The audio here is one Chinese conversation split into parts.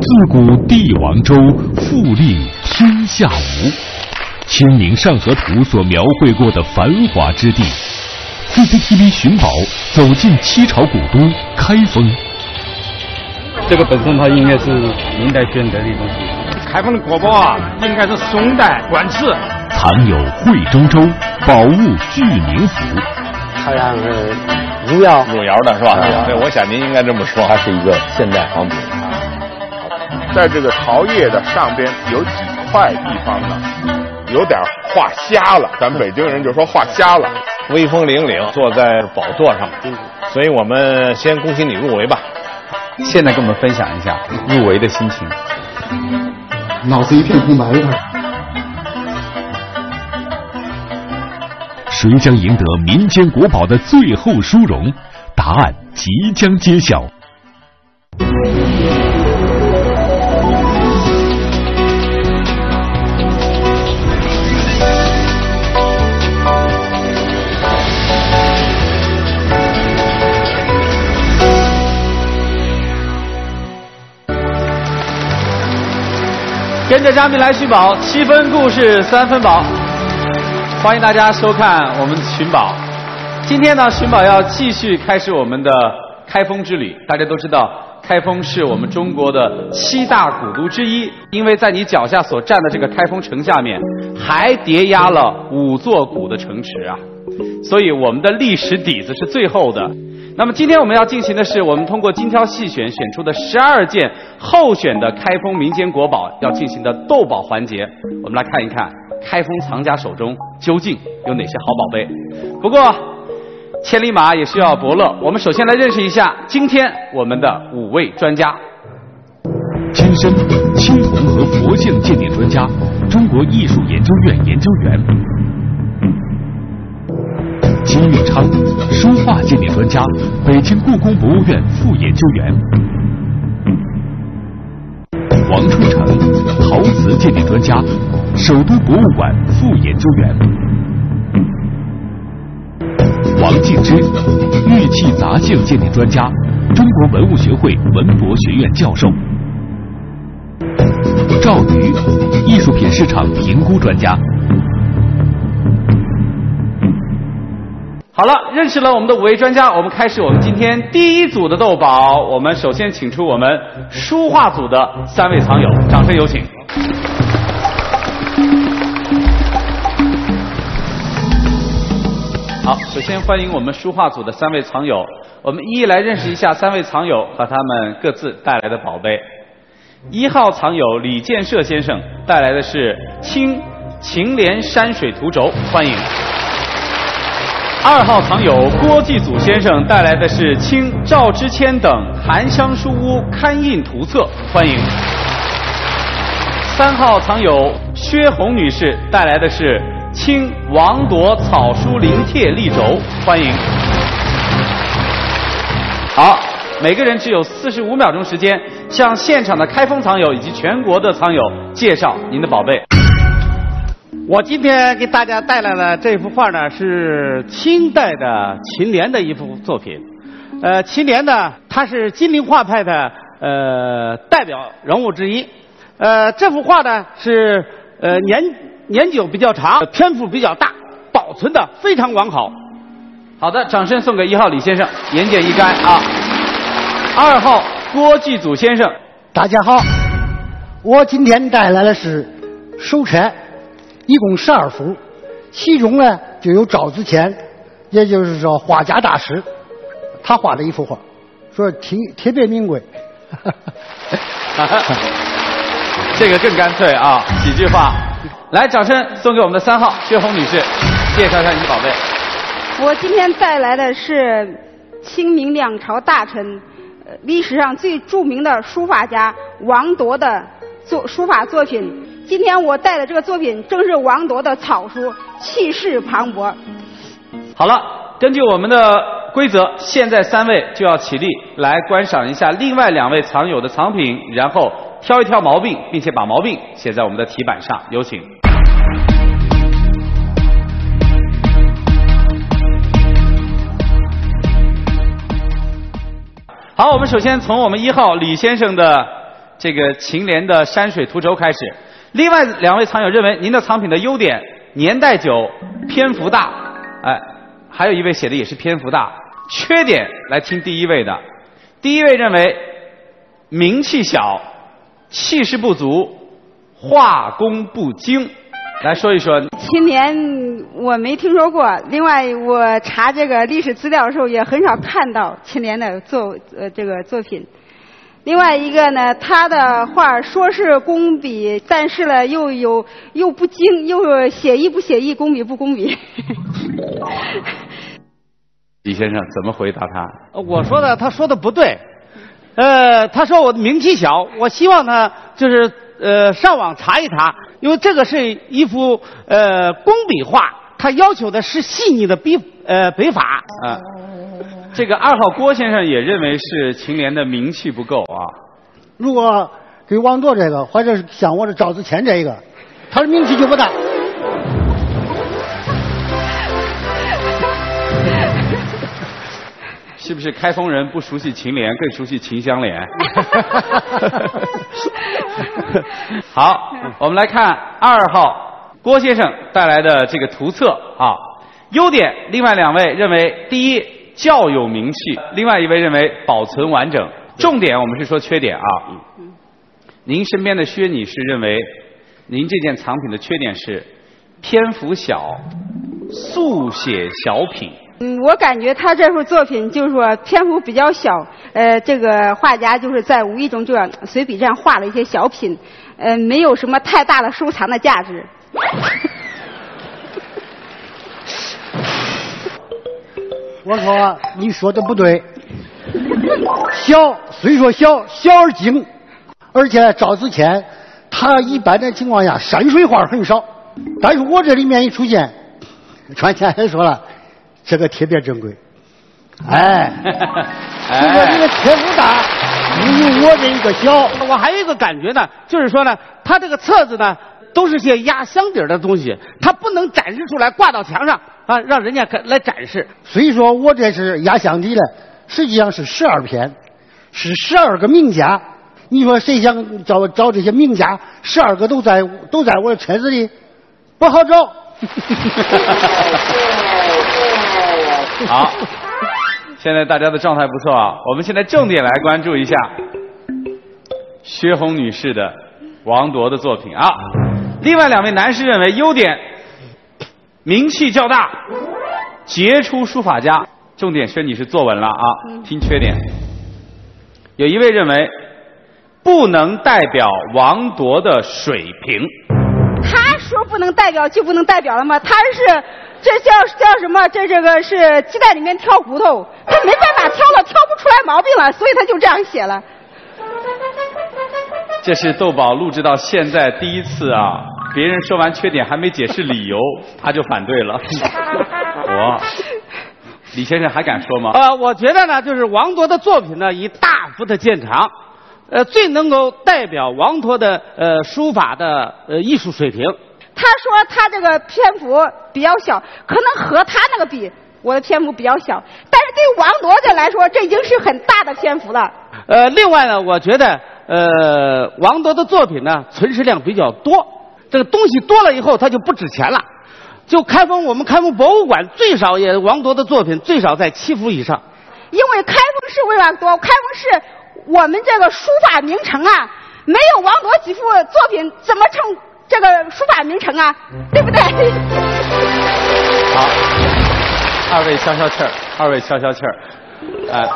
自古帝王州，富丽天下无。《清明上河图》所描绘过的繁华之地，CCTV 寻宝走进七朝古都开封。这个本身它应该是明代宣德的东西。开封的国宝啊，应该是宋代官瓷。藏有惠州州，宝物聚明府。好像是汝窑，汝窑的是吧？对，我想您应该这么说。它是一个现代仿品。在这个陶叶的上边有几块地方呢，有点画瞎了。咱北京人就说画瞎了。威风凛凛，坐在宝座上，所以我们先恭喜你入围吧。现在跟我们分享一下入围的心情。脑子一片空白了。谁将赢得民间国宝的最后殊荣？答案即将揭晓。跟着嘉宾来寻宝，七分故事三分宝，欢迎大家收看我们寻宝。今天呢，寻宝要继续开始我们的开封之旅。大家都知道，开封是我们中国的七大古都之一，因为在你脚下所站的这个开封城下面，还叠压了五座古的城池啊，所以我们的历史底子是最厚的。那么今天我们要进行的是，我们通过精挑细选选出的十二件候选的开封民间国宝要进行的斗宝环节。我们来看一看开封藏家手中究竟有哪些好宝贝。不过千里马也需要伯乐，我们首先来认识一下今天我们的五位专家。金身，青铜和佛像鉴定专家，中国艺术研究院研究员。金运昌，书画鉴定专家，北京故宫博物院副研究员；王春成，陶瓷鉴定专家，首都博物馆副研究员；王敬之，玉器杂性鉴定专家，中国文物学会文博学院教授；赵瑜，艺术品市场评估专家。好了，认识了我们的五位专家，我们开始我们今天第一组的斗宝。我们首先请出我们书画组的三位藏友，掌声有请。好，首先欢迎我们书画组的三位藏友，我们一一来认识一下三位藏友和他们各自带来的宝贝。一号藏友李建设先生带来的是清秦莲山水图轴，欢迎。二号藏友郭继祖先生带来的是清赵之谦等含香书屋刊印图册，欢迎。三号藏友薛红女士带来的是清王铎草书临帖立轴，欢迎。好，每个人只有四十五秒钟时间，向现场的开封藏友以及全国的藏友介绍您的宝贝。我今天给大家带来了这幅画呢，是清代的秦莲的一幅作品。呃，秦莲呢，她是金陵画派的呃代表人物之一。呃，这幅画呢是呃年年久比较长，篇幅比较大，保存的非常完好。好的，掌声送给一号李先生，言简意赅啊。二号郭继祖先生，大家好，我今天带来的是手册。一共十二幅，其中呢就有赵子谦，也就是说画家大师，他画的一幅画，说挺特别名贵。这个更干脆啊，几句话，来，掌声送给我们的三号薛红女士，介绍一下你的宝贝。我今天带来的是清明两朝大臣，历史上最著名的书法家王铎的作书法作品。今天我带的这个作品正是王铎的草书，气势磅礴。好了，根据我们的规则，现在三位就要起立来观赏一下另外两位藏友的藏品，然后挑一挑毛病，并且把毛病写在我们的题板上。有请。好，我们首先从我们一号李先生的这个秦联的山水图轴开始。另外两位藏友认为您的藏品的优点年代久、篇幅大，哎，还有一位写的也是篇幅大。缺点来听第一位的，第一位认为名气小、气势不足、画工不精。来说一说，秦联我没听说过。另外，我查这个历史资料的时候，也很少看到秦联的作呃这个作品。另外一个呢，他的画说是工笔，但是呢又有又不精，又写意不写意，工笔不工笔。李先生怎么回答他？我说的，他说的不对。呃，他说我的名气小，我希望呢就是呃上网查一查。因为这个是一幅呃工笔画，他要求的是细腻的笔呃笔法啊。这个二号郭先生也认为是秦莲的名气不够啊。如果给王铎这个，或者是像我的赵子谦这一个，他的名气就不大。是不是开封人不熟悉秦莲，更熟悉秦香莲？好，我们来看二号郭先生带来的这个图册啊。优点，另外两位认为，第一较有名气，另外一位认为保存完整。重点，我们是说缺点啊。您身边的薛女士认为，您这件藏品的缺点是篇幅小，速写小品。嗯，我感觉他这幅作品就是说篇幅比较小，呃，这个画家就是在无意中就随笔这样画了一些小品，呃，没有什么太大的收藏的价值。我说你说的不对，小虽说小，小而精，而且赵子谦他一般的情况下山水画很少，但是我这里面一出现，川前还说了。这个特别珍贵，哎，所以说这个篇幅大，不如我这一个小。我还有一个感觉呢，就是说呢，他这个册子呢，都是些压箱底的东西，他不能展示出来挂到墙上啊，让人家来展示。所以说我这是压箱底的，实际上是十二篇，是十二个名家。你说谁想找找这些名家，十二个都在都在我的车子里，不好找。好，现在大家的状态不错啊。我们现在重点来关注一下薛红女士的王铎的作品啊。另外两位男士认为优点，名气较大，杰出书法家。重点是你是坐稳了啊。听缺点，有一位认为不能代表王铎的水平。他说不能代表就不能代表了吗？他是。这叫叫什么？这这个是鸡蛋里面挑骨头，他没办法挑了，挑不出来毛病了，所以他就这样写了。这是豆宝录制到现在第一次啊，别人说完缺点还没解释理由，他就反对了。我，李先生还敢说吗？呃，我觉得呢，就是王铎的作品呢，以大幅的见长，呃，最能够代表王铎的呃书法的呃艺术水平。他说他这个篇幅比较小，可能和他那个比，我的篇幅比较小。但是对王铎这来说，这已经是很大的篇幅了。呃，另外呢，我觉得呃，王铎的作品呢，存世量比较多。这个东西多了以后，它就不值钱了。就开封，我们开封博物馆最少也王铎的作品最少在七幅以上。因为开封市为啥多？开封市我们这个书法名城啊，没有王铎几幅作品，怎么称？这个书法名城啊，对不对？好，二位消消气儿，二位消消气儿，哎，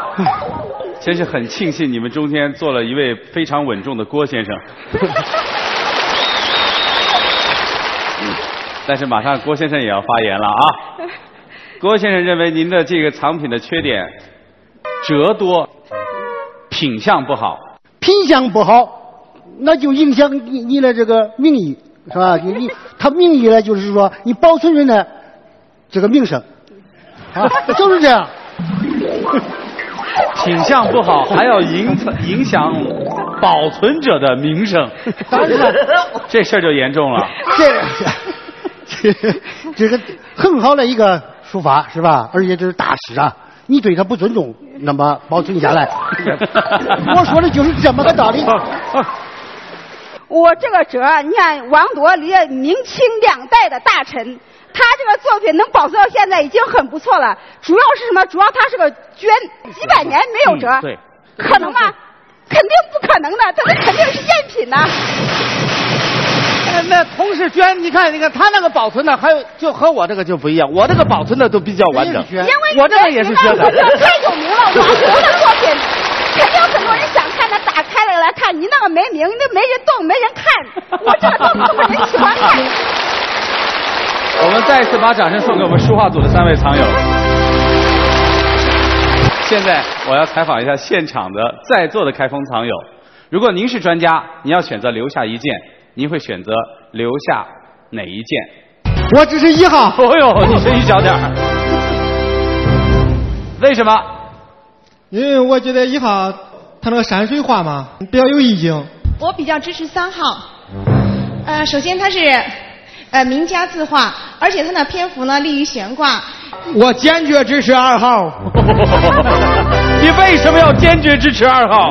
真是很庆幸你们中间坐了一位非常稳重的郭先生。但是马上郭先生也要发言了啊！郭先生认为您的这个藏品的缺点，折多，品相不好。品相不好。那就影响你你的这个名誉，是吧？你他名誉呢，就是说你保存人的这个名声，啊，就是这样。品相不好，还要影影响保存者的名声，这事儿就严重了。这这个很好的一个书法，是吧？而且这是大师啊，你对他不尊重，那么保存下来。我说的就是这么个道理。我这个折，你看王铎离明清两代的大臣，他这个作品能保存到现在已经很不错了。主要是什么？主要他是个绢，几百年没有折，对，可能吗？肯定不可能的，他那肯定是赝品呐。呃那同是捐，你看，你看他那个保存的，还有就和我这个就不一样，我这个保存的都比较完整。因为我这个也是绢的。太有名了，王铎的作品，肯定有很多人想。你那个没名，那没人动，没人看。我这个动这么人喜欢看。我们再一次把掌声送给我们书画组的三位藏友。现在我要采访一下现场的在座的开封藏友。如果您是专家，您要选择留下一件，您会选择留下哪一件？我只是一号。哦呦，你声音小点儿。为什么？因为我觉得一号他那个山水画嘛比较有意境。我比较支持三号。呃，首先它是呃名家字画，而且它的篇幅呢利于悬挂。我坚决支持二号。你为什么要坚决支持二号？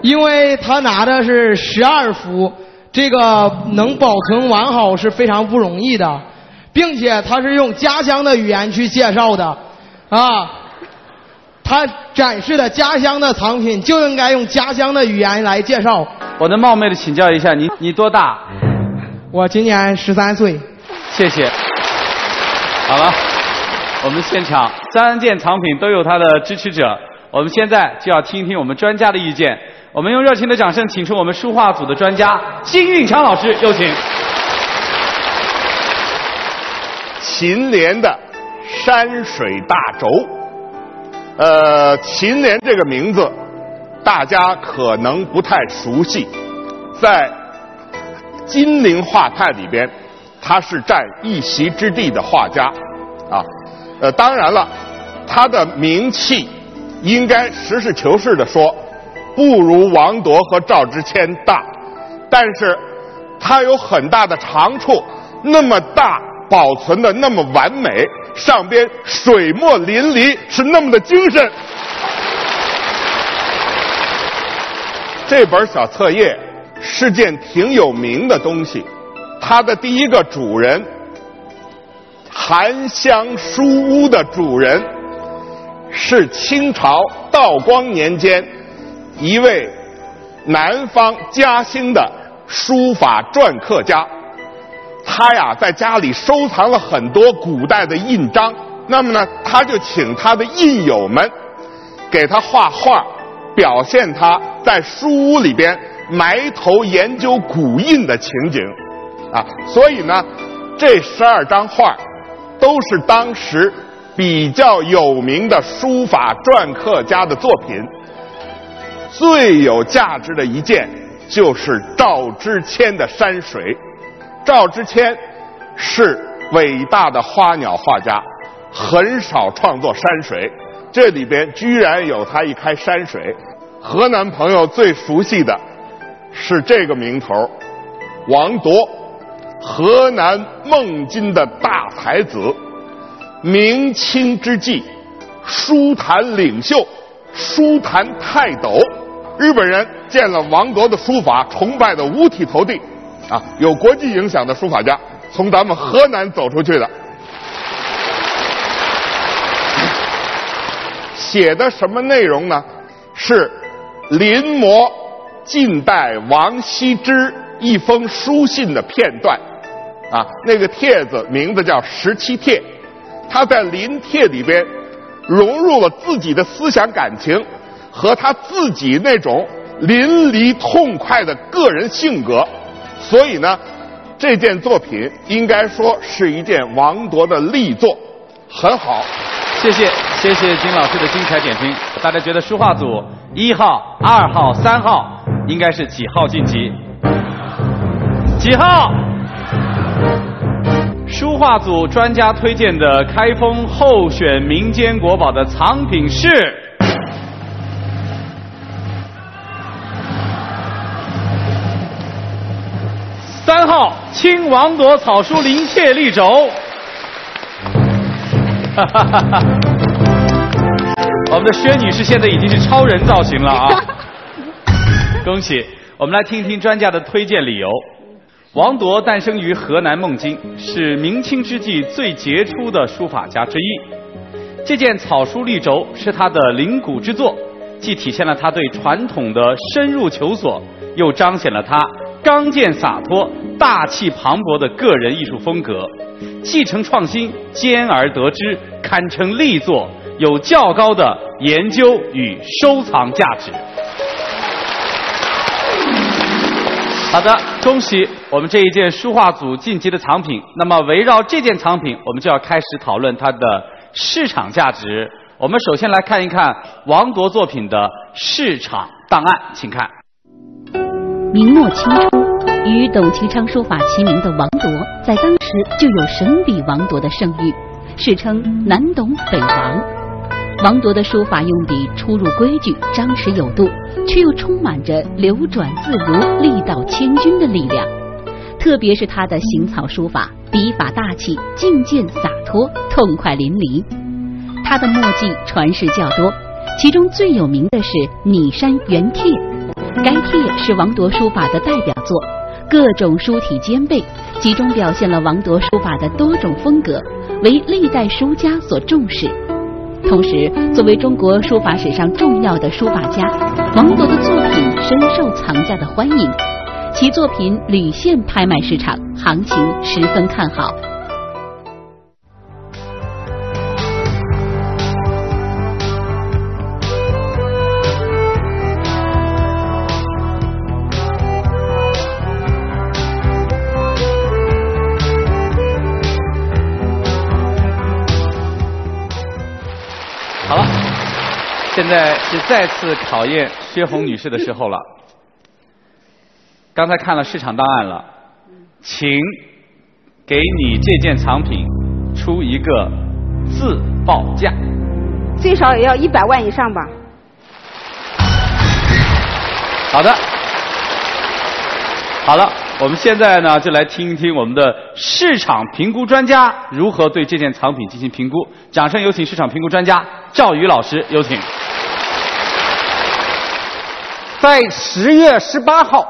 因为他拿的是十二幅，这个能保存完好是非常不容易的，并且他是用家乡的语言去介绍的，啊，他展示的家乡的藏品就应该用家乡的语言来介绍。我能冒昧的请教一下，你你多大？我今年十三岁。谢谢。好了，我们现场三件藏品都有它的支持者，我们现在就要听一听我们专家的意见。我们用热情的掌声，请出我们书画组的专家金运昌老师，有请。秦莲的山水大轴，呃，秦莲这个名字大家可能不太熟悉，在金陵画派里边，他是占一席之地的画家，啊，呃，当然了，他的名气应该实事求是的说。不如王铎和赵之谦大，但是他有很大的长处，那么大，保存的那么完美，上边水墨淋漓，是那么的精神。这本小册页是件挺有名的东西，它的第一个主人，含香书屋的主人，是清朝道光年间。一位南方嘉兴的书法篆刻家，他呀在家里收藏了很多古代的印章。那么呢，他就请他的印友们给他画画，表现他在书屋里边埋头研究古印的情景。啊，所以呢，这十二张画都是当时比较有名的书法篆刻家的作品。最有价值的一件就是赵之谦的山水。赵之谦是伟大的花鸟画家，很少创作山水，这里边居然有他一开山水。河南朋友最熟悉的是这个名头王铎，河南孟津的大才子，明清之际书坛领袖，书坛泰斗。日本人见了王铎的书法，崇拜的五体投地，啊，有国际影响的书法家，从咱们河南走出去的，写的什么内容呢？是临摹近代王羲之一封书信的片段，啊，那个帖子名字叫《十七帖》，他在临帖里边融入了自己的思想感情。和他自己那种淋漓痛快的个人性格，所以呢，这件作品应该说是一件王铎的力作，很好。谢谢谢谢金老师的精彩点评。大家觉得书画组一号、二号、三号应该是几号晋级？几号？书画组专家推荐的开封候选民间国宝的藏品是。清王铎草书临帖立轴，我们的薛女士现在已经是超人造型了啊！恭喜！我们来听一听专家的推荐理由。王铎诞生于河南孟津，是明清之际最杰出的书法家之一。这件草书立轴是他的灵骨之作，既体现了他对传统的深入求索，又彰显了他刚健洒脱、大气磅礴的个人艺术风格。继承创新，兼而得之，堪称力作，有较高的研究与收藏价值。好的，恭喜我们这一件书画组晋级的藏品。那么围绕这件藏品，我们就要开始讨论它的市场价值。我们首先来看一看王铎作品的市场档案，请看。明末清初，与董其昌书法齐名的王铎，在当时就有神笔王铎的盛誉，世称南董北王。王铎的书法用笔出入规矩，张弛有度，却又充满着流转自如、力道千钧的力量。特别是他的行草书法，笔法大气、境界洒脱、痛快淋漓。他的墨迹传世较多，其中最有名的是《拟山原帖》。该帖是王铎书法的代表作，各种书体兼备，集中表现了王铎书法的多种风格，为历代书家所重视。同时，作为中国书法史上重要的书法家，王铎的作品深受藏家的欢迎，其作品屡现拍卖市场，行情十分看好。现在是再次考验薛红女士的时候了。刚才看了市场档案了，请给你这件藏品出一个自报价。最少也要一百万以上吧。好的，好了，我们现在呢就来听一听我们的市场评估专家如何对这件藏品进行评估。掌声有请市场评估专家赵宇老师，有请。在十月十八号，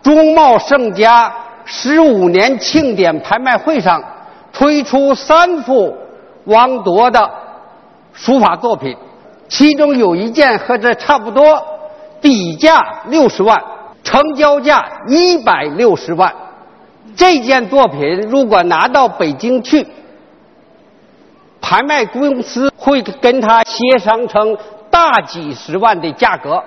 中茂盛家十五年庆典拍卖会上，推出三幅王铎的书法作品，其中有一件和这差不多，底价六十万，成交价一百六十万。这件作品如果拿到北京去，拍卖公司会跟他协商成大几十万的价格。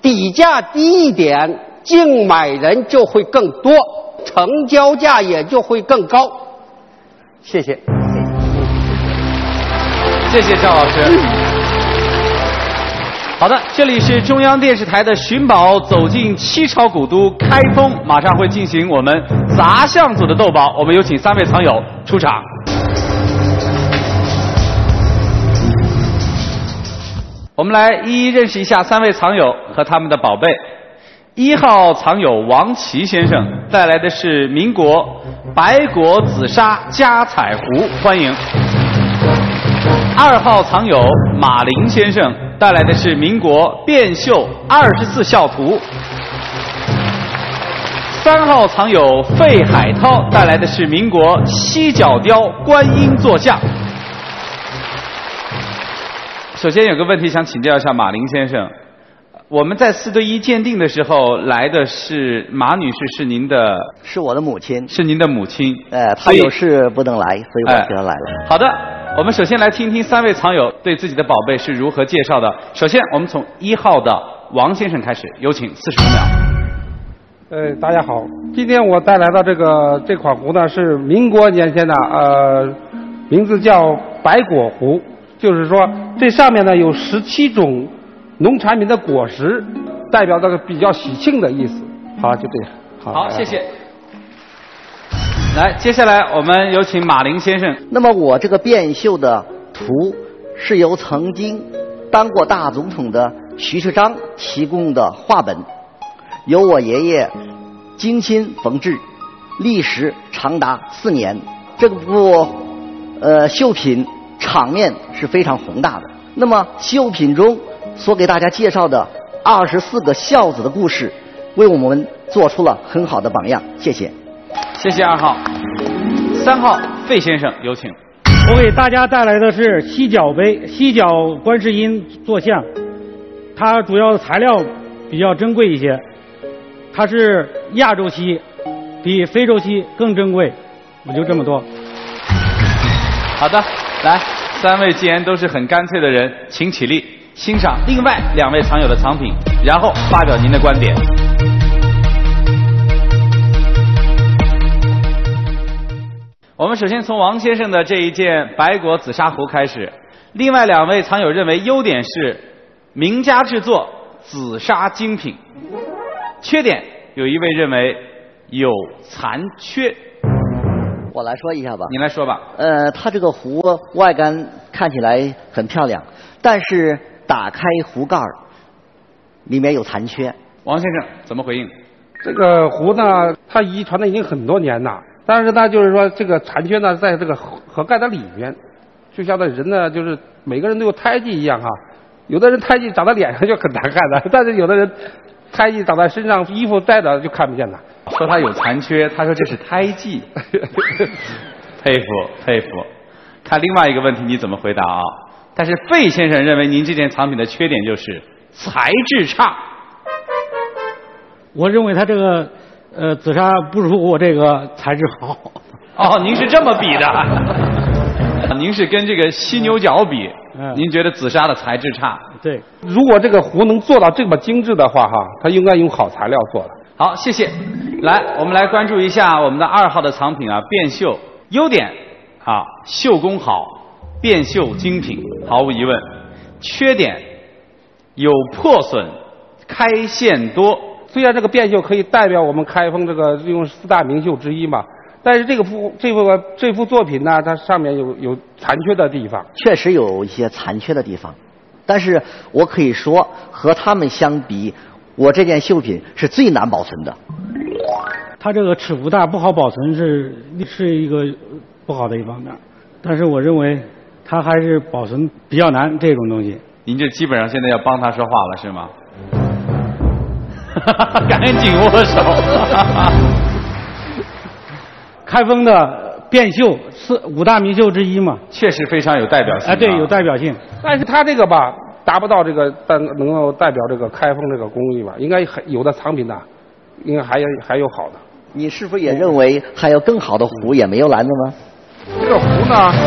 底价低一点，竞买人就会更多，成交价也就会更高。谢谢。谢谢赵老师。好的，这里是中央电视台的《寻宝走进七朝古都开封》，马上会进行我们杂项组的斗宝，我们有请三位藏友出场。我们来一一认识一下三位藏友和他们的宝贝。一号藏友王琦先生带来的是民国白果紫砂加彩壶，欢迎。二号藏友马林先生带来的是民国变绣二十四孝图。三号藏友费海涛带来的是民国犀角雕观音坐像。首先有个问题想请教一下马林先生，我们在四对一鉴定的时候来的是马女士，是您的，是我的母亲，是您的母亲。呃，她有事不能来，所以我就来了。好的，我们首先来听听三位藏友对自己的宝贝是如何介绍的。首先，我们从一号的王先生开始，有请四十五秒。呃，大家好，今天我带来的这个这款壶呢是民国年间的，呃，名字叫白果壶。就是说，这上面呢有十七种农产品的果实，代表这个比较喜庆的意思。好，就这样。好，谢谢。来，接下来我们有请马林先生。那么我这个变绣的图是由曾经当过大总统的徐世章提供的画本，由我爷爷精心缝制，历时长达四年。这部呃绣品。场面是非常宏大的。那么绣品中所给大家介绍的二十四个孝子的故事，为我们做出了很好的榜样。谢谢。谢谢二号，三号费先生有请。我给大家带来的是犀角杯，犀角观世音坐像，它主要的材料比较珍贵一些，它是亚洲犀，比非洲犀更珍贵。我就这么多。好的，来，三位既然都是很干脆的人，请起立，欣赏另外两位藏友的藏品，然后发表您的观点。我们首先从王先生的这一件白果紫砂壶开始，另外两位藏友认为优点是名家制作紫砂精品，缺点有一位认为有残缺。我来说一下吧。你来说吧。呃，它这个壶外观看起来很漂亮，但是打开壶盖儿，里面有残缺。王先生怎么回应？这个壶呢，它遗传的已经很多年了，但是呢，就是说这个残缺呢，在这个盒盒盖的里面，就像那人呢，就是每个人都有胎记一样哈。有的人胎记长在脸上就很难看的，但是有的人胎记长在身上，衣服戴着就看不见了。说他有残缺，他说这是胎记，佩服佩服。看另外一个问题你怎么回答啊？但是费先生认为您这件藏品的缺点就是材质差。我认为它这个呃紫砂不如我这个材质好。哦，您是这么比的？您是跟这个犀牛角比？您觉得紫砂的材质差？对。如果这个壶能做到这么精致的话，哈，它应该用好材料做的。好，谢谢。来，我们来关注一下我们的二号的藏品啊，变绣。优点啊，绣工好，变绣精品，毫无疑问。缺点有破损，开线多。虽然这个变绣可以代表我们开封这个用四大名绣之一嘛，但是这个幅这幅这幅作品呢，它上面有有残缺的地方。确实有一些残缺的地方，但是我可以说和他们相比，我这件绣品是最难保存的。它这个尺幅大不好保存是是一个不好的一方面，但是我认为它还是保存比较难这种东西。您就基本上现在要帮他说话了是吗？赶紧握手。开封的汴绣四五大名绣之一嘛，确实非常有代表性。哎，对，有代表性。但是它这个吧，达不到这个但能够代表这个开封这个工艺吧，应该还有的藏品呢，应该还有还有好的。你是否也认为还有更好的壶也没有拦着吗？这个壶呢？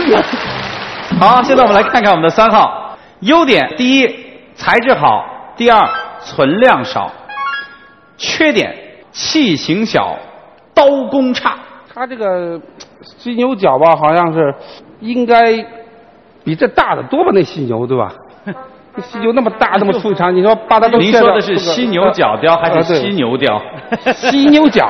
好，现在我们来看看我们的三号优点：第一，材质好；第二，存量少；缺点，器型小，刀工差。它这个犀牛角吧，好像是应该比这大的多吧？那犀牛对吧？这犀牛那么大，那么粗长，你说把它都您说的是犀牛角雕还是犀牛雕？犀牛角。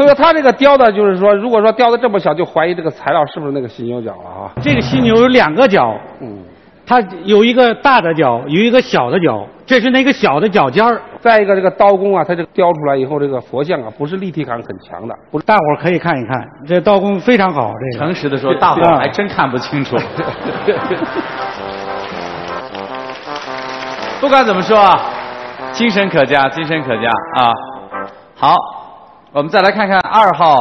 所以说它这个雕的，就是说，如果说雕的这么小，就怀疑这个材料是不是那个犀牛角了啊？这个犀牛有两个角，嗯，它有一个大的角，有一个小的角，这是那个小的角尖儿。再一个，这个刀工啊，它这个雕出来以后，这个佛像啊，不是立体感很强的。不是，大伙儿可以看一看，这刀工非常好。这个诚实的说，大伙儿还真看不清楚。不管怎么说啊，精神可嘉，精神可嘉啊。好，我们再来看看二号，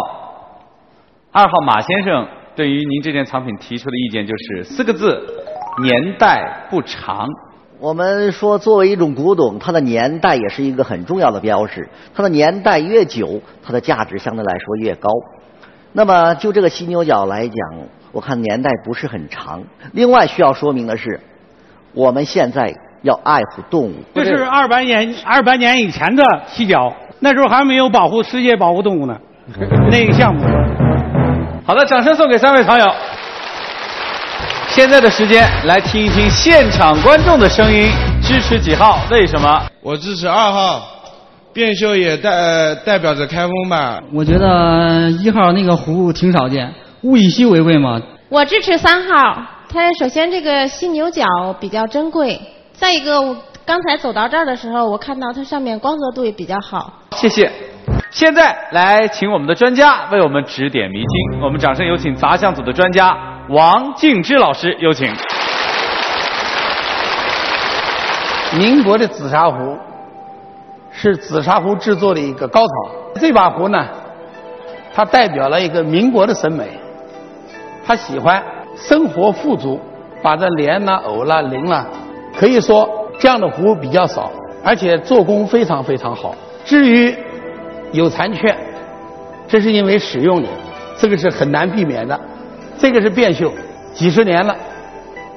二号马先生对于您这件藏品提出的意见就是四个字：年代不长。我们说，作为一种古董，它的年代也是一个很重要的标识。它的年代越久，它的价值相对来说越高。那么，就这个犀牛角来讲，我看年代不是很长。另外需要说明的是，我们现在要爱护动物。这是二百年二百年以前的犀角，那时候还没有保护世界保护动物呢，那个项目。好的，掌声送给三位藏友。现在的时间来听一听现场观众的声音，支持几号？为什么？我支持二号，变秀也代代表着开封吧。我觉得一号那个壶挺少见，物以稀为贵嘛。我支持三号，它首先这个犀牛角比较珍贵，再一个刚才走到这儿的时候，我看到它上面光泽度也比较好。谢谢。现在来请我们的专家为我们指点迷津，我们掌声有请杂项组的专家王静之老师，有请。民国的紫砂壶是紫砂壶制作的一个高潮。这把壶呢，它代表了一个民国的审美。他喜欢生活富足，把这莲啦、藕啦、菱啦，可以说这样的壶比较少，而且做工非常非常好。至于有残缺，这是因为使用的，这个是很难避免的。这个是变锈，几十年了。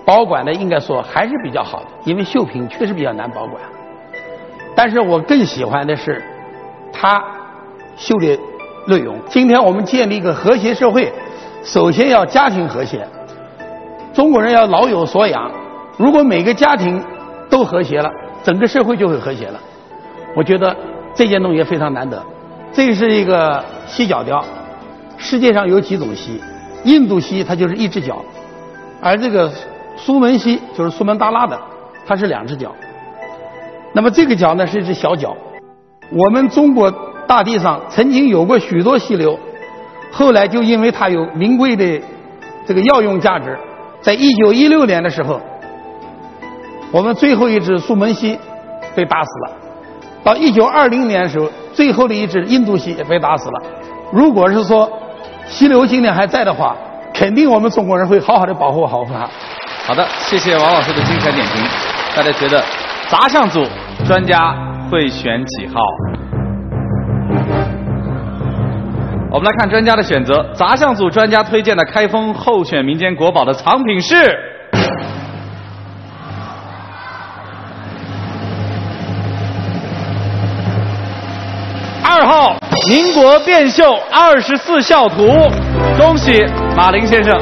保管的应该说还是比较好的，因为绣品确实比较难保管。但是我更喜欢的是它绣的内容。今天我们建立一个和谐社会，首先要家庭和谐。中国人要老有所养，如果每个家庭都和谐了，整个社会就会和谐了。我觉得这件东西非常难得。这是一个犀角雕，世界上有几种犀？印度犀它就是一只脚，而这个。苏门犀就是苏门答腊的，它是两只脚。那么这个脚呢是一只小脚。我们中国大地上曾经有过许多溪流，后来就因为它有名贵的这个药用价值，在一九一六年的时候，我们最后一只苏门溪被打死了。到一九二零年的时候，最后的一只印度溪也被打死了。如果是说溪流今天还在的话，肯定我们中国人会好好的保护好它。好的，谢谢王老师的精彩点评。大家觉得杂项组专家会选几号？我们来看专家的选择。杂项组专家推荐的开封候选民间国宝的藏品是二号民国变绣二十四孝图。恭喜马林先生。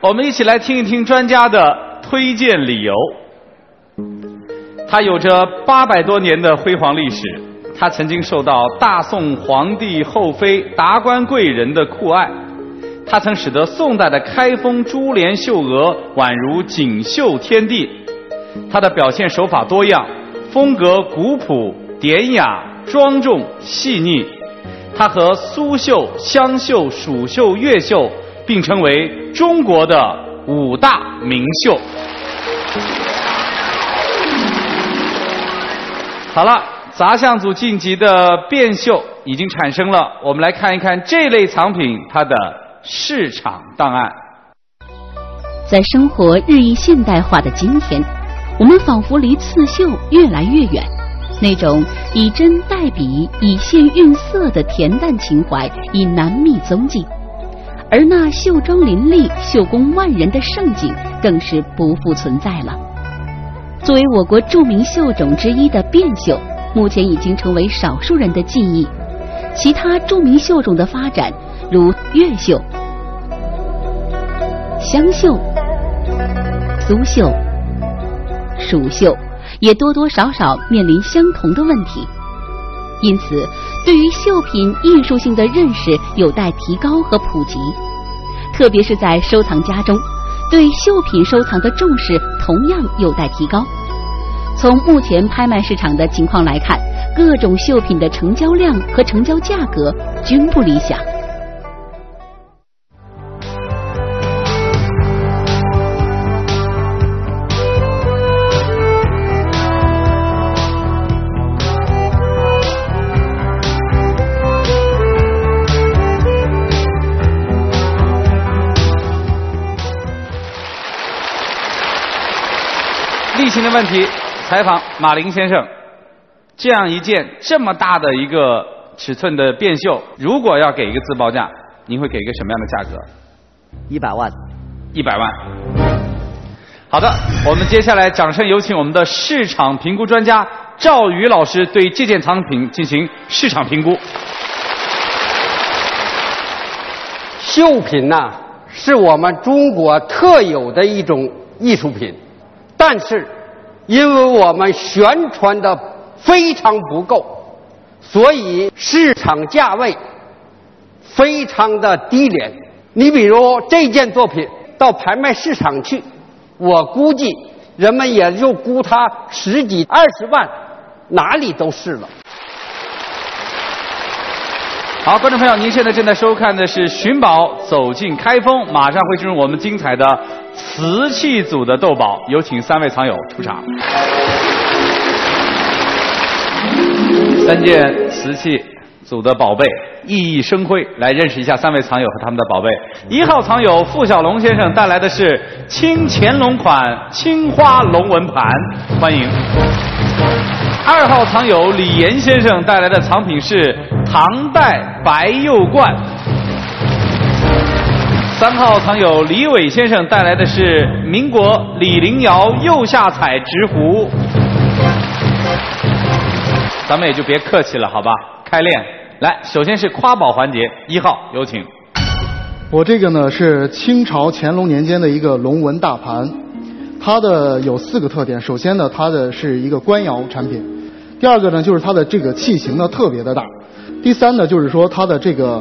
我们一起来听一听专家的推荐理由。它有着八百多年的辉煌历史，它曾经受到大宋皇帝后妃、达官贵人的酷爱，它曾使得宋代的开封珠帘绣额宛如锦绣天地。它的表现手法多样，风格古朴、典雅、庄重、细腻。它和苏绣、湘绣、蜀绣、越绣。并称为中国的五大名绣。好了，杂项组晋级的变绣已经产生了，我们来看一看这类藏品它的市场档案。在生活日益现代化的今天，我们仿佛离刺绣越来越远，那种以针代笔、以线运色的恬淡情怀已难觅踪迹。而那绣妆林立、绣工万人的盛景，更是不复存在了。作为我国著名绣种之一的汴绣，目前已经成为少数人的记忆。其他著名绣种的发展，如越绣、湘绣、苏绣、蜀绣，也多多少少面临相同的问题。因此，对于绣品艺术性的认识有待提高和普及，特别是在收藏家中，对绣品收藏的重视同样有待提高。从目前拍卖市场的情况来看，各种绣品的成交量和成交价格均不理想。新的问题，采访马林先生，这样一件这么大的一个尺寸的变袖，如果要给一个自报价，您会给一个什么样的价格？一百万。一百万。好的，我们接下来掌声有请我们的市场评估专家赵宇老师对这件藏品进行市场评估。绣品呢，是我们中国特有的一种艺术品，但是。因为我们宣传的非常不够，所以市场价位非常的低廉。你比如这件作品到拍卖市场去，我估计人们也就估它十几二十万，哪里都是了。好，观众朋友，您现在正在收看的是《寻宝走进开封》，马上会进入我们精彩的瓷器组的斗宝，有请三位藏友出场。三件瓷器组的宝贝熠熠生辉，来认识一下三位藏友和他们的宝贝。一号藏友傅小龙先生带来的是清乾隆款青花龙纹盘，欢迎。二号藏友李岩先生带来的藏品是唐代白釉罐。三号藏友李伟先生带来的是民国李林窑釉下彩直壶。咱们也就别客气了，好吧？开练，来，首先是夸宝环节，一号有请。我这个呢是清朝乾隆年间的一个龙纹大盘，它的有四个特点。首先呢，它的是一个官窑产品；第二个呢，就是它的这个器型呢特别的大；第三呢，就是说它的这个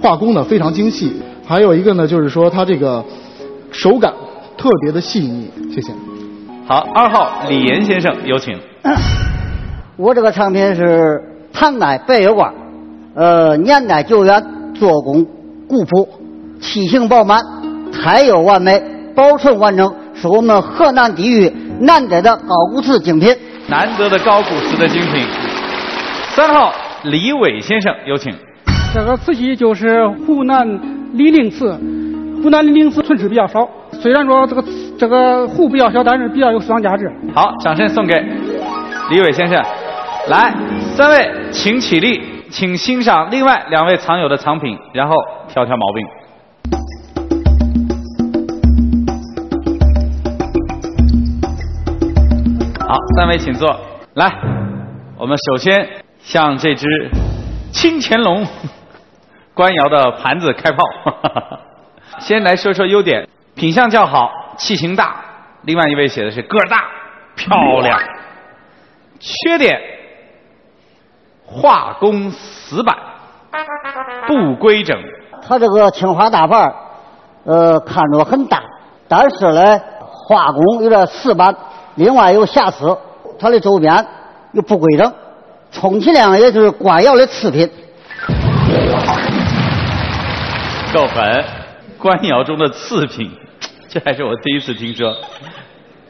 画工呢非常精细；还有一个呢，就是说它这个手感特别的细腻。谢谢。好，二号李岩先生有请。我这个唱片是唐代白釉罐，呃，年代久远，做工古朴，器型饱满，胎釉完美，保存完整，是我们河南地域难得的高古瓷精品。难得的高古瓷的精品。三号李伟先生有请。这个瓷器就是湖南醴陵瓷，湖南醴陵瓷存世比较少，虽然说这个这个壶比较小，但是比较有收藏价值。好，掌声送给李伟先生。来，三位请起立，请欣赏另外两位藏友的藏品，然后挑挑毛病。好，三位请坐。来，我们首先向这只清乾隆 官窑的盘子开炮。先来说说优点，品相较好，器型大。另外一位写的是个儿大、漂亮。缺点。画工死板，不规整。它这个青花大盘，呃，看着很大，但是呢，画工有点死板，另外有瑕疵。它的周边又不规整，充其量也就是官窑的次品。够狠，官窑中的次品，这还是我第一次听说。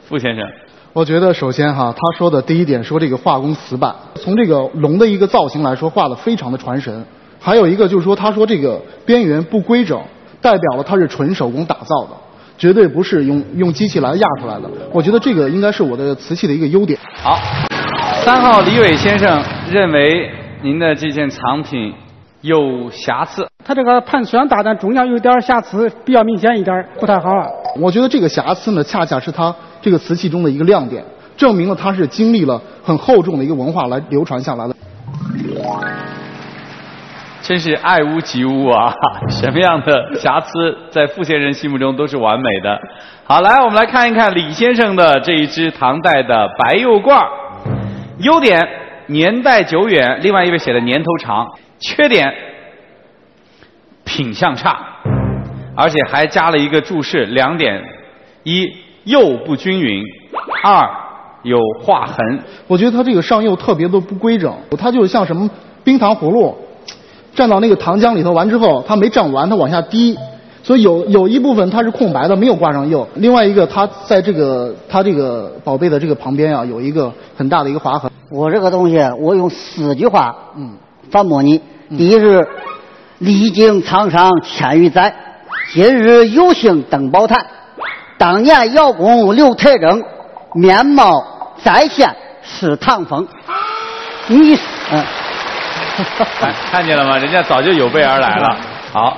傅先生。我觉得首先哈，他说的第一点说这个画工死板，从这个龙的一个造型来说，画的非常的传神。还有一个就是说，他说这个边缘不规整，代表了它是纯手工打造的，绝对不是用用机器来压出来的。我觉得这个应该是我的瓷器的一个优点。好，三号李伟先生认为您的这件藏品有瑕疵。它这个盘虽然大，但中央有点瑕疵，比较明显一点，不太好。我觉得这个瑕疵呢，恰恰是它。这个瓷器中的一个亮点，证明了它是经历了很厚重的一个文化来流传下来的。真是爱屋及乌啊！什么样的瑕疵在傅先生心目中都是完美的。好，来我们来看一看李先生的这一只唐代的白釉罐。优点年代久远，另外一位写的年头长。缺点品相差，而且还加了一个注释，两点：一。釉不均匀，二有划痕。我觉得它这个上釉特别的不规整，它就是像什么冰糖葫芦，蘸到那个糖浆里头完之后，它没蘸完，它往下滴，所以有有一部分它是空白的，没有挂上釉。另外一个，它在这个它这个宝贝的这个旁边啊，有一个很大的一个划痕。我这个东西，我用四句话嗯反驳你。第一是历经沧桑千余载，今日有幸登宝坛。当年窑工刘太正，面貌再现是唐风。你嗯，看见了吗？人家早就有备而来了。好，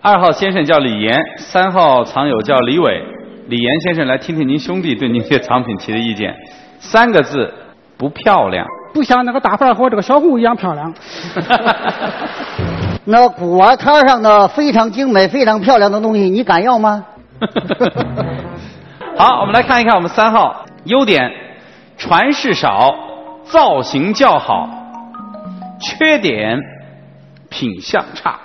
二号先生叫李岩，三号藏友叫李伟。李岩先生，来听听您兄弟对您这藏品提的意见。三个字，不漂亮。不像那个大盘和这个小壶一样漂亮。那古玩摊上的非常精美、非常漂亮的东西，你敢要吗？好，我们来看一看我们三号优点：传世少，造型较好；缺点，品相差。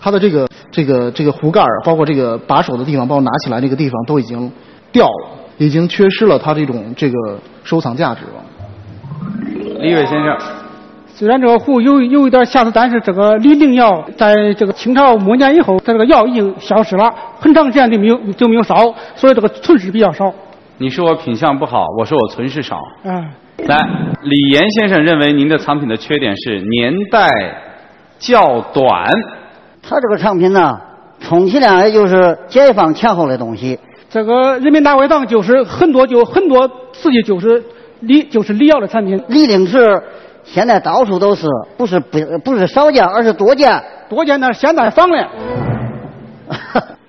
它的这个这个这个壶盖包括这个把手的地方，包括拿起来那个地方，都已经掉了，已经缺失了它这种这个收藏价值了。李伟先生，虽然这个壶有有一点瑕疵，但是这个李陵窑在这个清朝末年以后，它这个窑已经消失了，很长时间都没有就没有烧，所以这个存世比较少。你说我品相不好，我说我存世少。嗯，来，李岩先生认为您的藏品的缺点是年代较短。他这个藏品呢，充其量也就是解放前后的东西。这个人民大会堂就是很多就很多瓷器就是李就是李窑的产品。李陵瓷现在到处都是，不是不不是少见，而是多见。多见那现代仿的。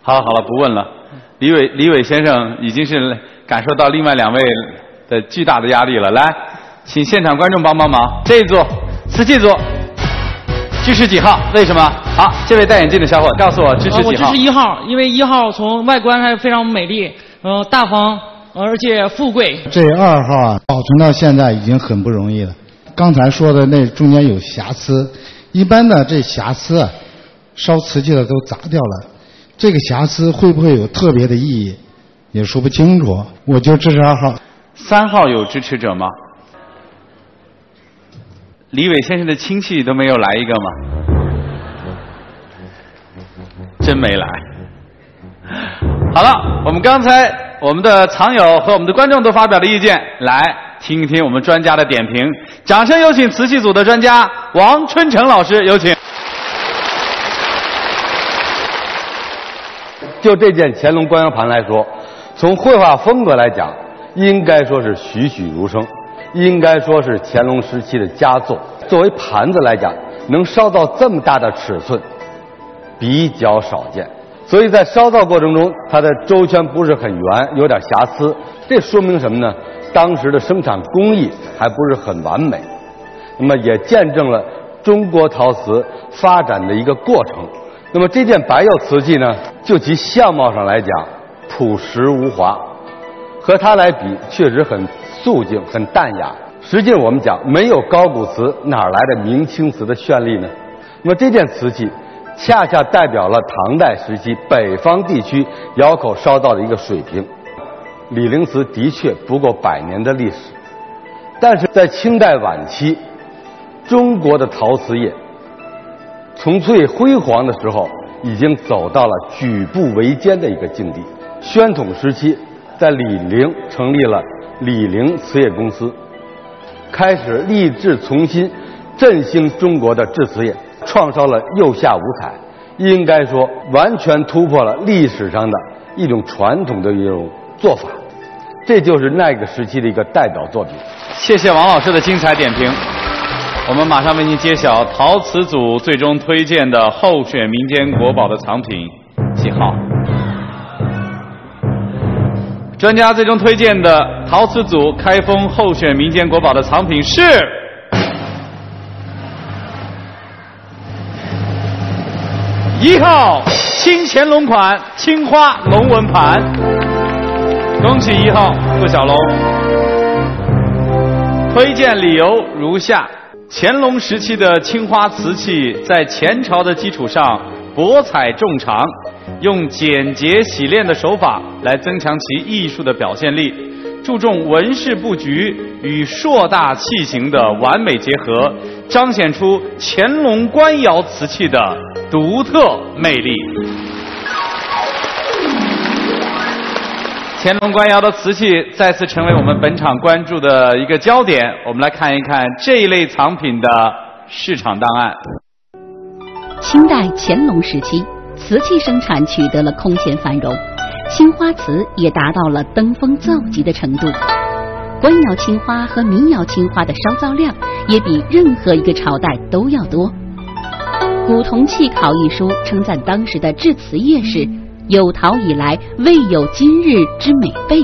好了 好了，不问了。李伟李伟先生已经是感受到另外两位的巨大的压力了。来，请现场观众帮帮忙。这一组瓷器组支持几号？为什么？好，这位戴眼镜的小伙告诉我支持呃我支几号？持一号，因为一号从外观还非常美丽，呃，大方，而且富贵。这二号啊，保存到现在已经很不容易了。刚才说的那中间有瑕疵，一般的这瑕疵啊，烧瓷器的都砸掉了。这个瑕疵会不会有特别的意义，也说不清楚。我就支持二号。三号有支持者吗？李伟先生的亲戚都没有来一个吗？真没来。好了，我们刚才我们的藏友和我们的观众都发表了意见，来听一听我们专家的点评。掌声有请瓷器组的专家王春成老师，有请。就这件乾隆官窑盘来说，从绘画风格来讲，应该说是栩栩如生，应该说是乾隆时期的佳作。作为盘子来讲，能烧到这么大的尺寸，比较少见。所以在烧造过程中，它的周圈不是很圆，有点瑕疵。这说明什么呢？当时的生产工艺还不是很完美，那么也见证了中国陶瓷发展的一个过程。那么这件白釉瓷器呢，就其相貌上来讲，朴实无华，和它来比，确实很素净、很淡雅。实际我们讲，没有高古瓷，哪来的明清瓷的绚丽呢？那么这件瓷器，恰恰代表了唐代时期北方地区窑口烧造的一个水平。李陵瓷的确不过百年的历史，但是在清代晚期，中国的陶瓷业从最辉煌的时候，已经走到了举步维艰的一个境地。宣统时期，在李陵成立了李陵瓷业公司，开始立志重新振兴中国的制瓷业，创造了釉下五彩，应该说完全突破了历史上的一种传统的一种做法。这就是那个时期的一个代表作品。谢谢王老师的精彩点评。我们马上为您揭晓陶瓷组最终推荐的候选民间国宝的藏品几号。专家最终推荐的陶瓷组开封候选民间国宝的藏品是一号清乾隆款青花龙纹盘。恭喜一号贺小龙。推荐理由如下：乾隆时期的青花瓷器在前朝的基础上博采众长，用简洁洗练的手法来增强其艺术的表现力，注重纹饰布局与硕大器型的完美结合，彰显出乾隆官窑瓷器的独特魅力。乾隆官窑的瓷器再次成为我们本场关注的一个焦点。我们来看一看这一类藏品的市场档案。清代乾隆时期，瓷器生产取得了空前繁荣，青花瓷也达到了登峰造极的程度。官窑青花和民窑青花的烧造量也比任何一个朝代都要多。《古铜器考》一书称赞当时的制瓷业是有陶以来未有今日之美备，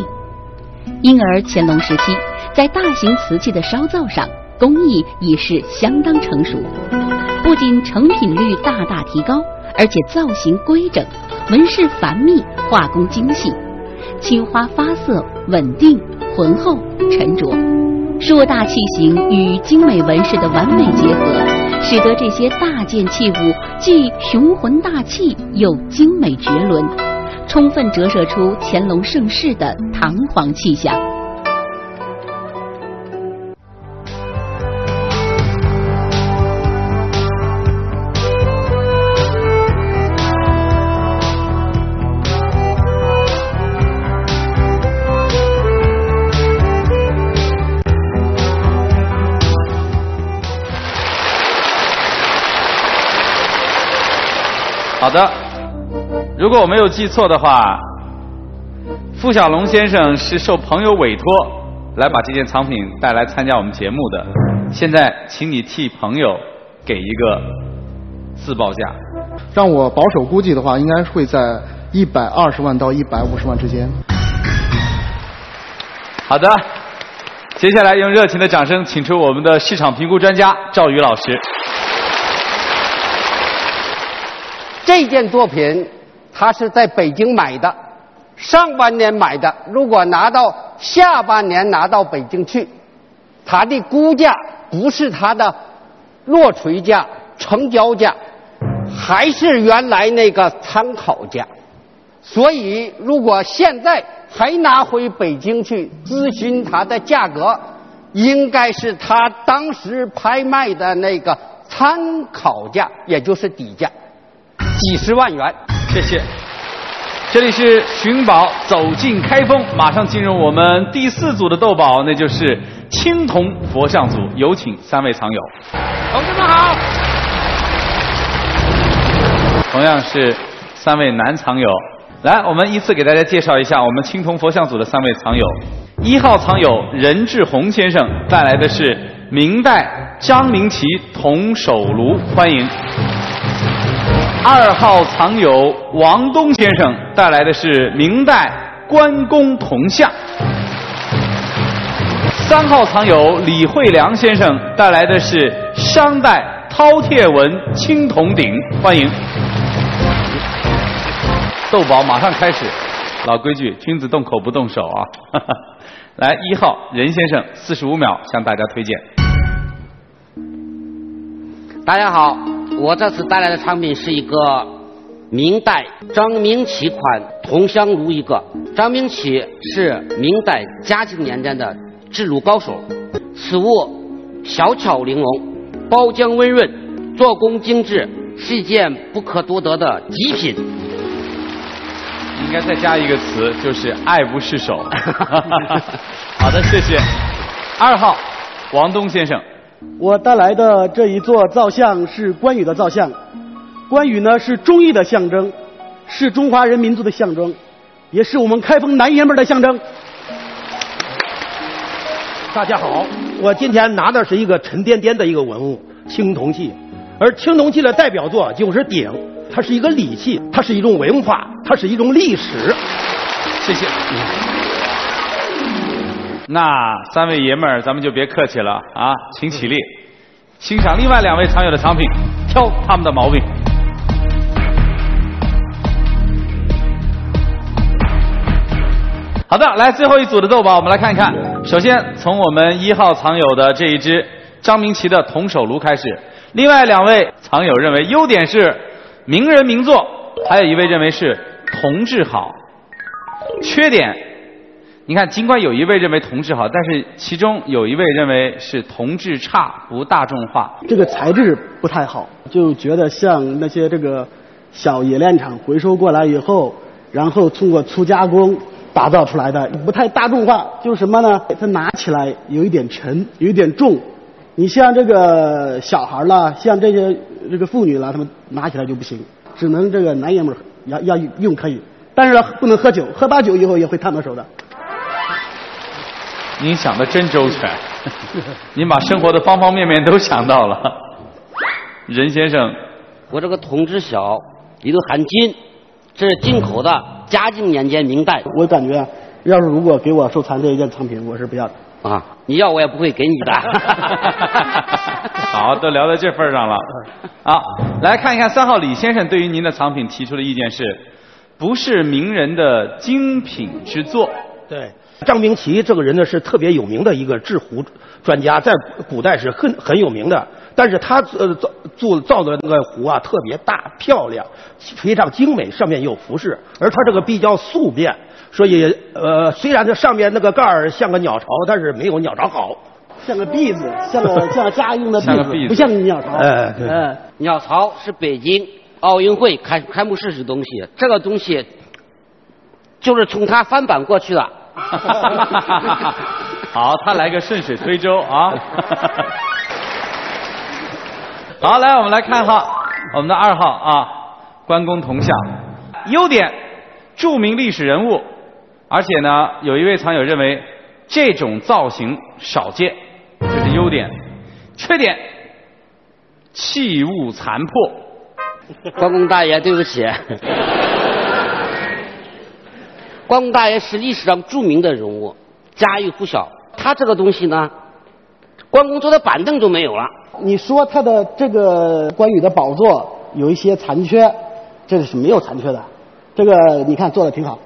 因而乾隆时期在大型瓷器的烧造上工艺已是相当成熟，不仅成品率大大提高，而且造型规整，纹饰繁密，画工精细，青花发色稳定、浑厚、沉着，硕大器型与精美纹饰的完美结合。使得这些大件器物既雄浑大气，又精美绝伦，充分折射出乾隆盛世的堂皇气象。好的，如果我没有记错的话，付小龙先生是受朋友委托来把这件藏品带来参加我们节目的。现在，请你替朋友给一个自报价。让我保守估计的话，应该会在一百二十万到一百五十万之间。好的，接下来用热情的掌声，请出我们的市场评估专家赵宇老师。这件作品，他是在北京买的，上半年买的。如果拿到下半年拿到北京去，他的估价不是他的落锤价、成交价，还是原来那个参考价。所以，如果现在还拿回北京去咨询他的价格，应该是他当时拍卖的那个参考价，也就是底价。几十万元，谢谢。这里是寻宝走进开封，马上进入我们第四组的斗宝，那就是青铜佛像组，有请三位藏友。同志们好。同样是三位男藏友，来，我们依次给大家介绍一下我们青铜佛像组的三位藏友。一号藏友任志宏先生带来的是明代张明奇铜手炉，欢迎。二号藏友王东先生带来的是明代关公铜像。三号藏友李惠良先生带来的是商代饕餮纹青铜鼎，欢迎。斗宝马上开始，老规矩，君子动口不动手啊！来，一号任先生，四十五秒向大家推荐。大家好。我这次带来的产品是一个明代张明启款铜香炉，一个张明启是明代嘉靖年间的制炉高手，此物小巧玲珑，包浆温润，做工精致，是一件不可多得的极品。应该再加一个词，就是爱不释手。好的，谢谢。二号，王东先生。我带来的这一座造像是关羽的造像，关羽呢是忠义的象征，是中华人民族的象征，也是我们开封男爷们的象征。大家好，我今天拿的是一个沉甸甸的一个文物青铜器，而青铜器的代表作就是鼎，它是一个礼器，它是一种文化，它是一种历史。谢谢。那三位爷们儿，咱们就别客气了啊，请起立，欣赏另外两位藏友的藏品，挑他们的毛病。好的，来最后一组的豆宝，我们来看一看。首先从我们一号藏友的这一只张明奇的铜手炉开始，另外两位藏友认为优点是名人名作，还有一位认为是铜质好，缺点。你看，尽管有一位认为铜质好，但是其中有一位认为是铜质差，不大众化。这个材质不太好，就觉得像那些这个小冶炼厂回收过来以后，然后通过粗加工打造出来的，不太大众化。就是什么呢？它拿起来有一点沉，有一点重。你像这个小孩啦，像这些这个妇女啦，他们拿起来就不行，只能这个男爷们儿要要用可以，但是不能喝酒，喝把酒以后也会烫到手的。您想的真周全，您把生活的方方面面都想到了。任先生，我这个铜之小，里头含金，这是进口的，嘉靖年间明代。我感觉，要是如果给我收藏这一件藏品，我是不要的。啊，你要我也不会给你的。好，都聊到这份上了。好，来看一看三号李先生对于您的藏品提出的意见是，不是名人的精品之作。对。张明奇这个人呢是特别有名的一个制壶专家，在古代是很很有名的。但是他呃造铸造的那个壶啊特别大漂亮，非常精美，上面有服饰。而他这个比较素面，所以呃虽然这上面那个盖儿像个鸟巢，但是没有鸟巢好，像个篦子，像个像家用的篦子，不像鸟巢。哎，对，鸟巢是北京奥运会开开幕式的东西，这个东西就是从它翻版过去的。好，他来个顺水推舟啊！好，来我们来看哈，我们的二号啊，关公铜像。优点，著名历史人物，而且呢，有一位藏友认为这种造型少见，这是优点。缺点，器物残破。关公大爷，对不起。关公大爷是历史上著名的人物，家喻户晓。他这个东西呢，关公坐的板凳都没有了。你说他的这个关羽的宝座有一些残缺，这个是没有残缺的。这个你看做的挺好，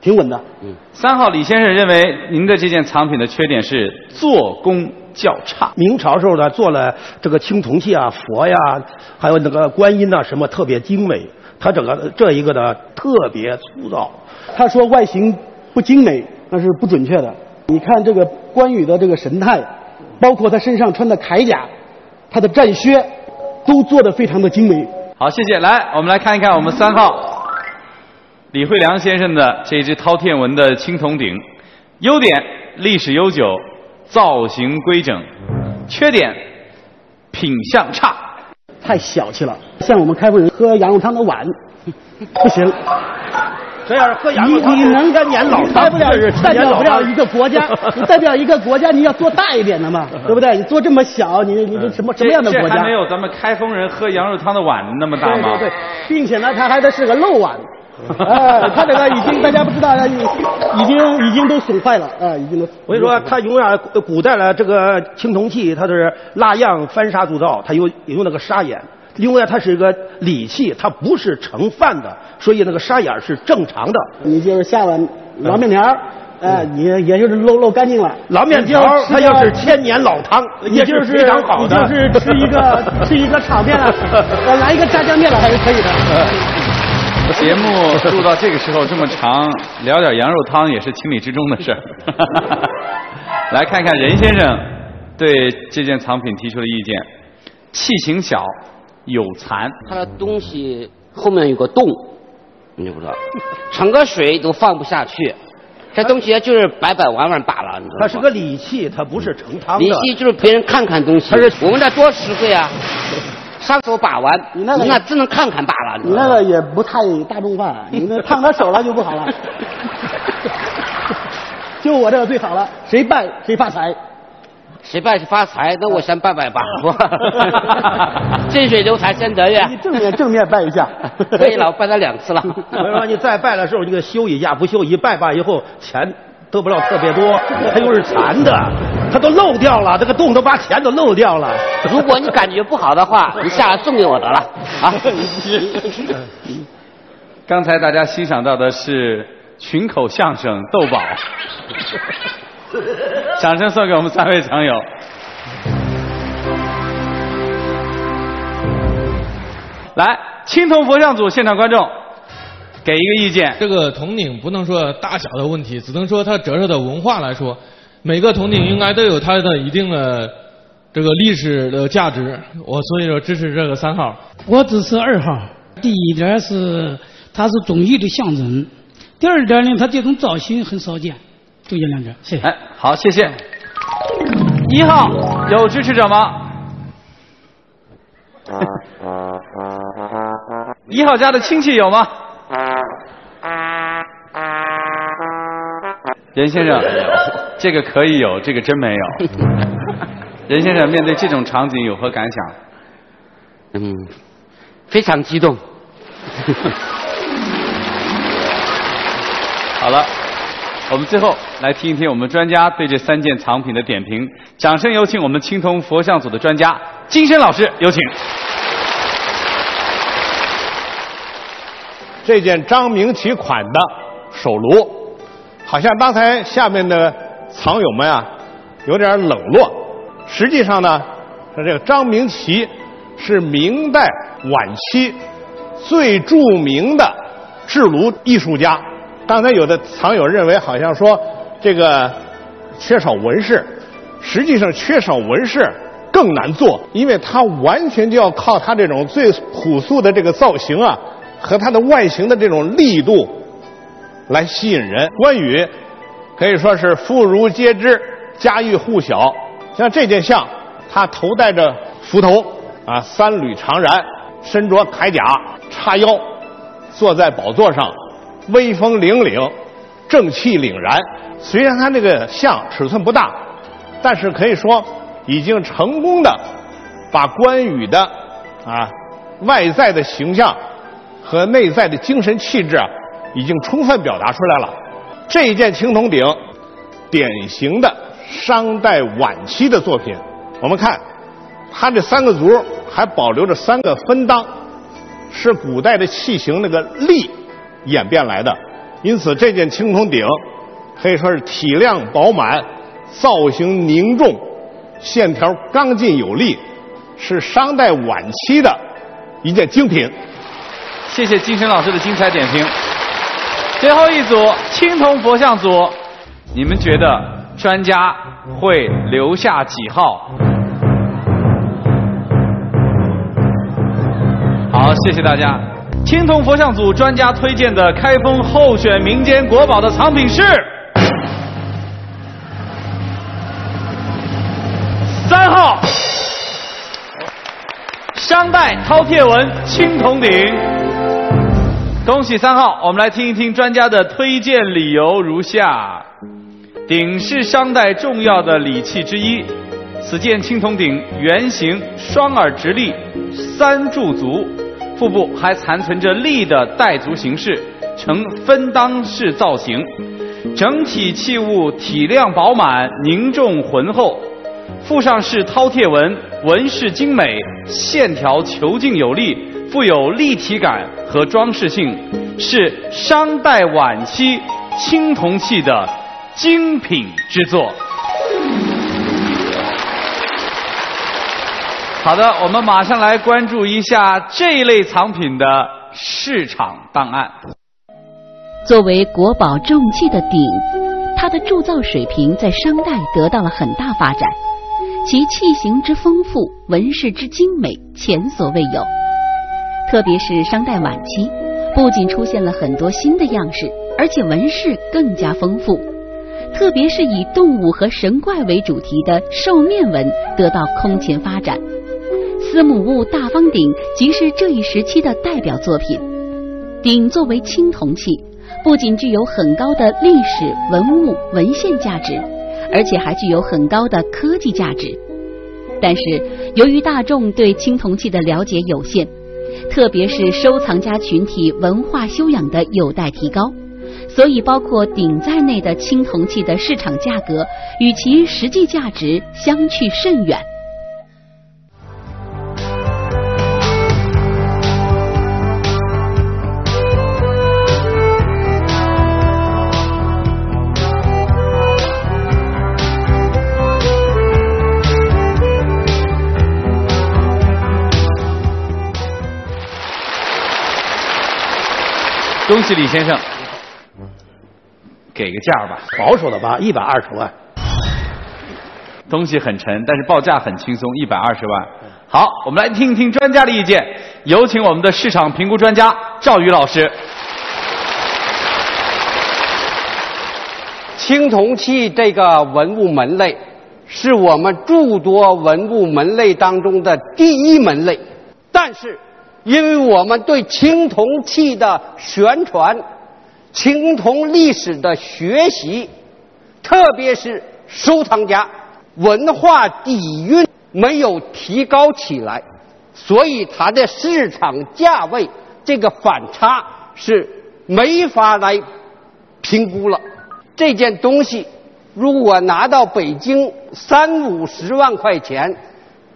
挺稳的。嗯。三号李先生认为您的这件藏品的缺点是做工较差。明朝时候呢，做了这个青铜器啊、佛呀，还有那个观音呐，什么特别精美。它整个这一个呢，特别粗糙。他说外形不精美，那是不准确的。你看这个关羽的这个神态，包括他身上穿的铠甲，他的战靴，都做得非常的精美。好，谢谢。来，我们来看一看我们三号李惠良先生的这只饕餮纹的青铜鼎。优点：历史悠久，造型规整；缺点：品相差。太小气了，像我们开封人喝羊肉汤的碗，不行。这样喝羊肉汤，你能干年老代不了代表不了一个国家，你代表一个国家，你要做大一点的嘛，对不对？你做这么小，你你这什么什么样的国家？还没有咱们开封人喝羊肉汤的碗那么大吗？对对对，并且呢，它还得是个漏碗。哎，它这个已经大家不知道，已已经已经都损坏了啊，已经都。我跟你说，他永远古代的这个青铜器，它是蜡样翻砂铸造，它有有那个砂眼。另外，它是一个礼器，它不是盛饭的，所以那个沙眼是正常的。你就是下碗老面条，哎，你也就是漏漏干净了。老面条，它要是千年老汤，也就是非常好的。你就是吃一个 吃一个炒面了，来一个炸酱面了还是可以的。节目录到这个时候这么长，聊点羊肉汤也是情理之中的事儿。来看看任先生对这件藏品提出的意见：器型小，有残。它的东西后面有个洞，你就不知道？盛个水都放不下去，这东西就是摆摆玩玩罢了。它是个礼器，它不是盛汤的。礼器就是别人看看东西。我们这多实惠啊！上手把玩，你那个那只能看看罢了。你那个也不太大众化，你那烫到手了就不好了。就我这个最好了，谁办谁发财，谁拜是发财。那我先拜拜吧，近 水楼台先得月。你正面正面拜一下，可以了，我拜他两次了。我说你再拜的时候，你给修一下，不修一拜吧以后钱。得不了特别多，它又是残的，它都漏掉了，这个洞都把钱都漏掉了。如果你感觉不好的话，你下来送给我得了啊。刚才大家欣赏到的是群口相声豆宝，掌声送给我们三位藏友。来，青铜佛像组现场观众。给一个意见，这个铜鼎不能说大小的问题，只能说它折射的文化来说，每个铜鼎应该都有它的一定的这个历史的价值。我所以说支持这个三号。我支持二号。第一点是它是忠义的象征，第二点呢，它这种造型很少见。就这两点，谢谢。哎，好，谢谢。一号有支持者吗？一号家的亲戚有吗？任先生，这个可以有，这个真没有。任先生面对这种场景有何感想？嗯，非常激动。好了，我们最后来听一听我们专家对这三件藏品的点评。掌声有请我们青铜佛像组的专家金生老师，有请。这件张明启款的手炉，好像刚才下面的藏友们啊，有点冷落。实际上呢，说这个张明启是明代晚期最著名的制炉艺术家。刚才有的藏友认为，好像说这个缺少纹饰，实际上缺少纹饰更难做，因为它完全就要靠它这种最朴素的这个造型啊。和它的外形的这种力度来吸引人。关羽可以说是妇孺皆知，家喻户晓。像这件像，他头戴着幞头啊，三缕长髯，身着铠甲，叉腰，坐在宝座上，威风凛凛，正气凛然。虽然他这个像尺寸不大，但是可以说已经成功的把关羽的啊外在的形象和内在的精神气质啊，已经充分表达出来了。这一件青铜鼎，典型的商代晚期的作品。我们看，它这三个足还保留着三个分裆，是古代的器型那个立演变来的。因此，这件青铜鼎可以说是体量饱满、造型凝重、线条刚劲有力，是商代晚期的一件精品。谢谢金生老师的精彩点评。最后一组青铜佛像组，你们觉得专家会留下几号？好，谢谢大家。青铜佛像组专家推荐的开封候选民间国宝的藏品是三号，商代饕餮纹青铜鼎。恭喜三号，我们来听一听专家的推荐理由如下：鼎是商代重要的礼器之一，此件青铜鼎圆形，双耳直立，三柱足，腹部还残存着立的带足形式，呈分裆式造型，整体器物体量饱满、凝重浑厚，腹上是饕餮纹，纹饰精美，线条遒劲有力，富有立体感和装饰性，是商代晚期青铜器的精品之作。好的，我们马上来关注一下这一类藏品的市场档案。作为国宝重器的鼎，它的铸造水平在商代得到了很大发展，其器型之丰富、纹饰之精美，前所未有。特别是商代晚期，不仅出现了很多新的样式，而且纹饰更加丰富。特别是以动物和神怪为主题的兽面纹得到空前发展。司母戊大方鼎即是这一时期的代表作品。鼎作为青铜器，不仅具有很高的历史文物文献价值，而且还具有很高的科技价值。但是，由于大众对青铜器的了解有限，特别是收藏家群体文化修养的有待提高，所以包括鼎在内的青铜器的市场价格与其实际价值相去甚远。恭喜李先生，给个价吧，保守的吧，一百二十万。东西很沉，但是报价很轻松，一百二十万。好，我们来听一听专家的意见，有请我们的市场评估专家赵宇老师。青铜器这个文物门类，是我们诸多文物门类当中的第一门类，但是。因为我们对青铜器的宣传、青铜历史的学习，特别是收藏家文化底蕴没有提高起来，所以它的市场价位这个反差是没法来评估了。这件东西如果拿到北京三五十万块钱。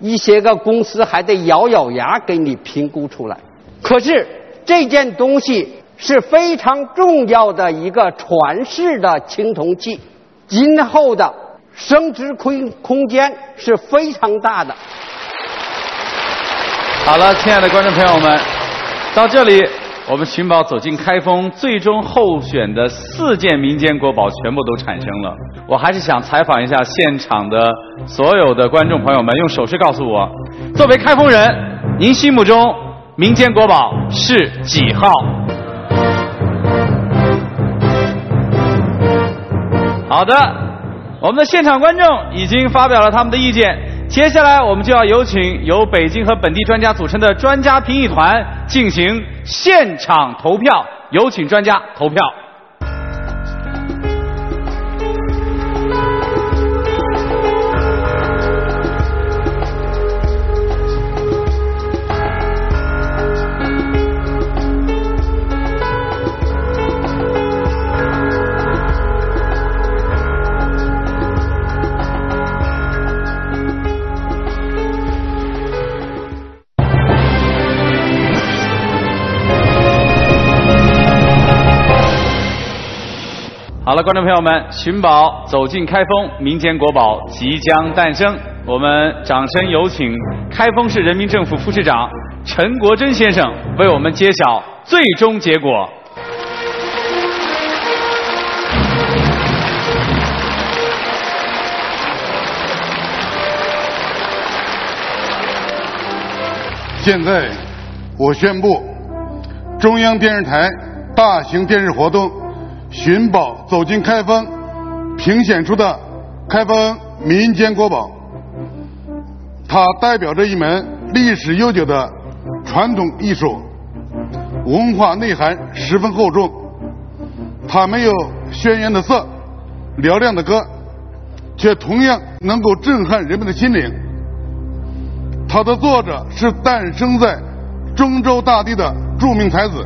一些个公司还得咬咬牙给你评估出来，可是这件东西是非常重要的一个传世的青铜器，今后的升值空空间是非常大的。好了，亲爱的观众朋友们，到这里。我们寻宝走进开封，最终候选的四件民间国宝全部都产生了。我还是想采访一下现场的所有的观众朋友们，用手势告诉我，作为开封人，您心目中民间国宝是几号？好的，我们的现场观众已经发表了他们的意见，接下来我们就要有请由北京和本地专家组成的专家评议团进行。现场投票，有请专家投票。好了，观众朋友们，寻宝走进开封，民间国宝即将诞生。我们掌声有请开封市人民政府副市长陈国珍先生为我们揭晓最终结果。现在，我宣布，中央电视台大型电视活动《寻宝走进开封》评选出的开封民间国宝，它代表着一门历史悠久的传统艺术，文化内涵十分厚重。它没有鲜艳的色、嘹亮的歌，却同样能够震撼人们的心灵。它的作者是诞生在中州大地的著名才子，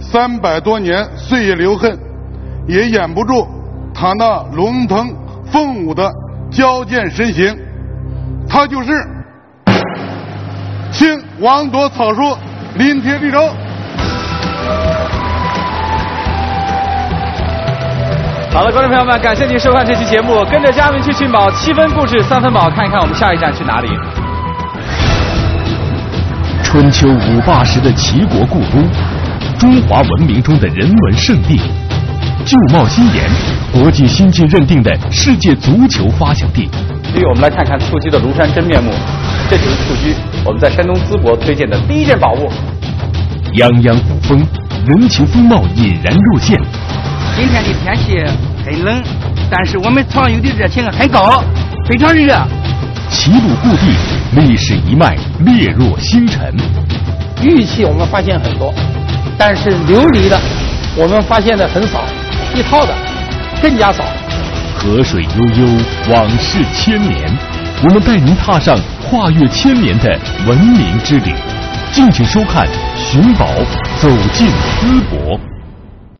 三百多年岁月留痕，也掩不住他那龙腾凤舞的矫健身形。他就是清王铎草书临帖绿洲。好了，观众朋友们，感谢您收看这期节目，跟着嘉宾去寻宝，七分故事三分宝，看一看我们下一站去哪里。春秋五霸时的齐国故都，中华文明中的人文圣地，旧貌新颜，国际新晋认定的世界足球发祥地。所以我们来看看蹴鞠的庐山真面目。这就是蹴鞠，我们在山东淄博推荐的第一件宝物。泱泱古风，人情风貌引然入线。今天的天气很冷，但是我们藏有的热情很高，非常热。齐鲁故地，历史一脉烈若星辰。玉器我们发现很多，但是琉璃的我们发现的很少，一套的更加少。河水悠悠，往事千年。我们带您踏上跨越千年的文明之旅。敬请收看《寻宝走进淄博》。